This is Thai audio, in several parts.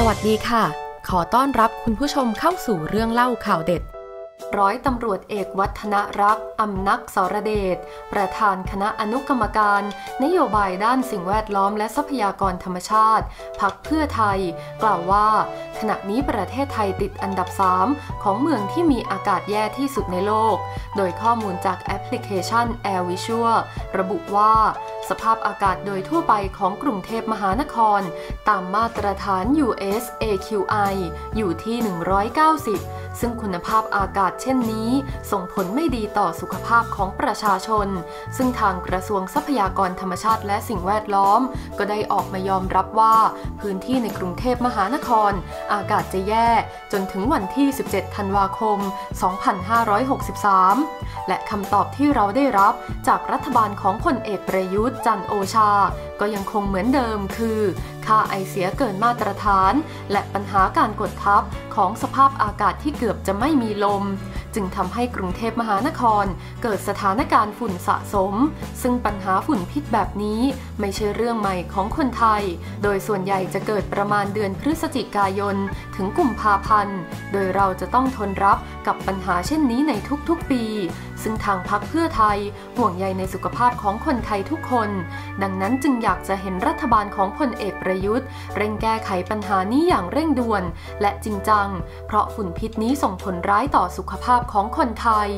สวัสดีค่ะ ขอต้อนรับคุณผู้ชมเข้าสู่เรื่องเล่าข่าวเด็ด ร้อยตำรวจเอกวัฒนรักษ์อำนักสรเดช ประธานคณะอนุกรรมการ นโยบายด้านสิ่งแวดล้อมและทรัพยากรธรรมชาติ พักเพื่อไทย กล่าวว่า ขณะนี้ประเทศไทยติดอันดับ 3 ของเมืองที่มีอากาศแย่ที่สุดในโลก โดยข้อมูลจากแอปพลิเคชัน Air Visual ระบุว่า สภาพอากาศโดยทั่วไปของกรุงเทพมหานคร ตามมาตรฐาน US AQI อยู่ที่ 190 ซึ่งคุณภาพอากาศเช่นนี้ ส่งผลไม่ดีต่อสุขภาพของประชาชน ซึ่งทางกระทรวงทรัพยากรธรรมชาติและสิ่งแวดล้อม ก็ได้ออกมายอมรับว่า พื้นที่ในกรุงเทพมหานครอากาศจะแย่จนถึงวันที่ 17 ธันวาคม 2563 และคำตอบที่เราได้รับจากรัฐบาลของพลเอกประยุทธ์จันโอชา ก็ยังคงเหมือนเดิมคือ ค่าไอเสียเกินมาตรฐาน และปัญหาการกดทับของสภาพอากาศที่เกือบจะไม่มีลม จึงทำให้กรุงเทพมหานคร เกิดสถานการณ์ฝุ่นสะสม ซึ่งปัญหาฝุ่นพิษแบบนี้ไม่ใช่เรื่องใหม่ของคนไทย โดยส่วนใหญ่จะเกิดประมาณเดือนพฤศจิกายน ถึงกุมภาพันธ์ โดยเราจะต้องทนรับกับปัญหาเช่นนี้ในทุกๆปีซึ่งทางพักเพื่อไทยห่วงใยในสุขภาพของคนไทยทุกคน ดังนั้นจึงอยากจะเห็นรัฐบาลของพลเอกประยุทธ์ เร่งแก้ไขปัญหานี้อย่างเร่งด่วน และจริงจัง เพราะฝุ่นพิษนี้ส่งผลร้ายต่อสุขภาพของคนไทย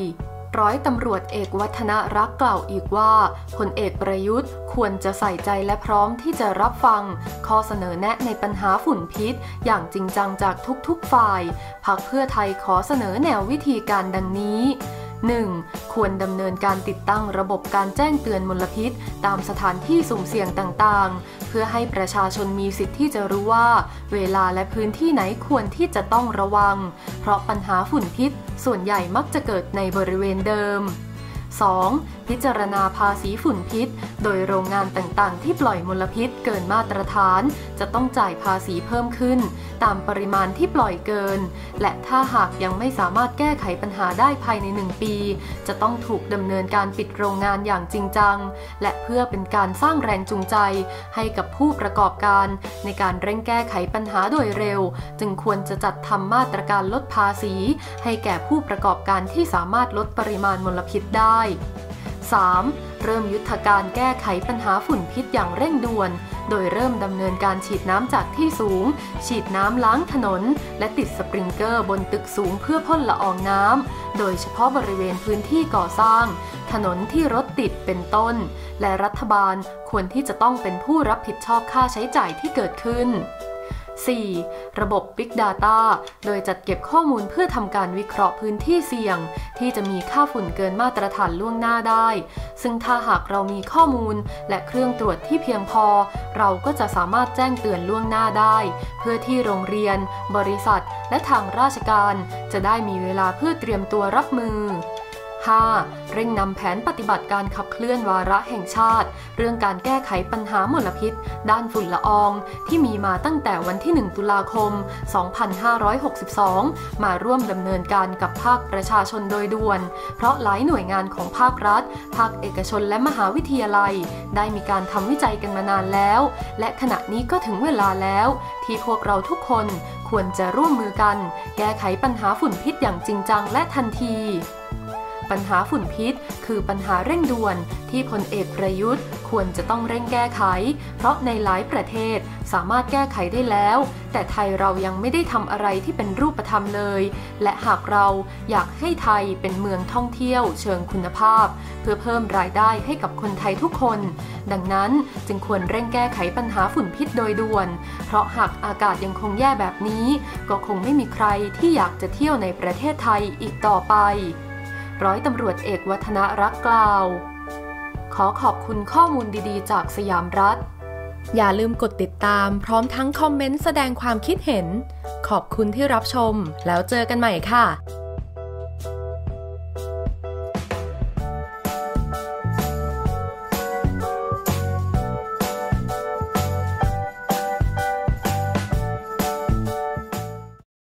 ร้อยตำรวจเอกวัฒนรักกล่าวอีกว่าพลเอกประยุทธ์ ควรจะใส่ใจและพร้อมที่จะรับฟัง ข้อเสนอแนะในปัญหาฝุ่นพิษ อย่างจริงจังจากทุกๆฝ่ายพักเพื่อไทยขอเสนอแนววิธีการดังนี้ 1. ควรดำเนินการติดตั้งระบบการแจ้งเตือนมลพิษ ตามสถานที่สุ่มเสี่ยงต่างๆ เพื่อให้ประชาชนมีสิทธิ์ที่จะรู้ว่า เวลาและพื้นที่ไหนควรที่จะต้องระวัง เพราะปัญหาฝุ่นพิษ ส่วนใหญ่มักจะเกิดในบริเวณเดิม 2. พิจารณาภาษีฝุ่นพิษ โดยโรงงานต่างๆ ที่ปล่อยมลพิษเกินมาตรฐาน จะต้องจ่ายภาษีเพิ่มขึ้น ตามปริมาณที่ปล่อยเกิน และถ้าหากยังไม่สามารถแก้ไขปัญหาได้ภายใน 1 ปี จะต้องถูกดำเนินการปิดโรงงานอย่างจริงจัง และเพื่อเป็นการสร้างแรงจูงใจ ให้กับผู้ประกอบการ ในการเร่งแก้ไขปัญหาโดยเร็ว จึงควรจะจัดทำมาตรการลดภาษี ให้แก่ผู้ประกอบการที่สามารถลดปริมาณมลพิษได้ 3. เริ่มยุทธการแก้ไขปัญหาฝุ่นพิษอย่างเร่งด่วน โดยเริ่มดำเนินการฉีดน้ำจากที่สูง ฉีดน้ำล้างถนน และติดสปริงเกอร์บนตึกสูงเพื่อพ่นละอองน้ำ โดยเฉพาะบริเวณพื้นที่ก่อสร้าง ถนนที่รถติดเป็นต้น และรัฐบาลควรที่จะต้องเป็นผู้รับผิดชอบค่าใช้จ่ายที่เกิดขึ้น 4. ระบบ Big Data โดยจัดเก็บข้อมูลเพื่อทำการวิเคราะห์พื้นที่เสี่ยง ที่จะมีค่าฝุ่นเกินมาตรฐานล่วงหน้าได้ ซึ่งถ้าหากเรามีข้อมูลและเครื่องตรวจที่เพียงพอ เราก็จะสามารถแจ้งเตือนล่วงหน้าได้ เพื่อที่โรงเรียน บริษัท และทางราชการ จะได้มีเวลาเพื่อเตรียมตัวรับมือ 5. เร่งนำแผนปฏิบัติการขับเคลื่อนวาระแห่งชาติ เรื่องการแก้ไขปัญหามลพิษ ด้านฝุ่นละออง ที่มีมาตั้งแต่วันที่ 1 ตุลาคม 2562 มาร่วมดำเนินการกับภาคประชาชนโดยด่วน เพราะหลายหน่วยงานของภาครัฐ ภาคเอกชนและมหาวิทยาลัย ได้มีการทำวิจัยกันมานานแล้ว และขณะนี้ก็ถึงเวลาแล้ว ที่พวกเราทุกคนควรจะร่วมมือกัน แก้ไขปัญหาฝุ่นพิษอย่างจริงจังและทันที ปัญหาฝุ่นพิษ คือปัญหาเร่งด่วนที่พลเอกประยุทธ์ ควรจะต้องเร่งแก้ไข เพราะในหลายประเทศสามารถแก้ไขได้แล้ว แต่ไทยเรายังไม่ได้ทำอะไรที่เป็นรูปธรรมเลย และหากเราอยากให้ไทยเป็นเมืองท่องเที่ยวเชิงคุณภาพ เพื่อเพิ่มรายได้ให้กับคนไทยทุกคน ดังนั้นจึงควรเร่งแก้ไขปัญหาฝุ่นพิษโดยด่วน เพราะหากอากาศยังคงแย่แบบนี้ ก็คงไม่มีใครที่อยากจะเที่ยวในประเทศไทยอีกต่อไป ร้อยตำรวจเอกวัฒนรักกล่าว ขอขอบคุณข้อมูลดีๆ จากสยามรัฐ อย่าลืมกดติดตามพร้อมทั้งคอมเมนต์แสดงความคิดเห็น ขอบคุณที่รับชม แล้วเจอกันใหม่ค่ะ